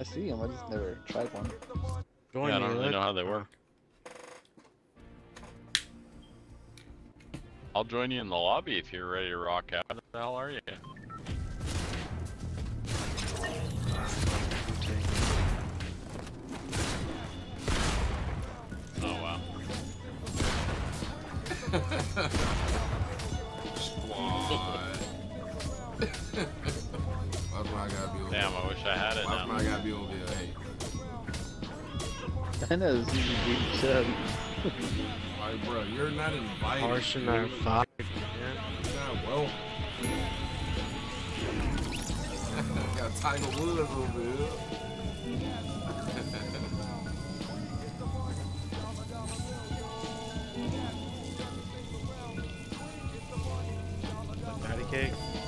I see them. I just never tried one. Join yeah, I don't really Luke. know how they work. I'll join you in the lobby if you're ready to rock out. What the hell are you? Oh wow. I gotta be over Damn, I wish I had it That's why now. I gotta be over here. Hey, I know this is being said. like, bro, you're not invited. Harsh in dude. our five. You're not. Got Tiger Woods over here. Patty cake.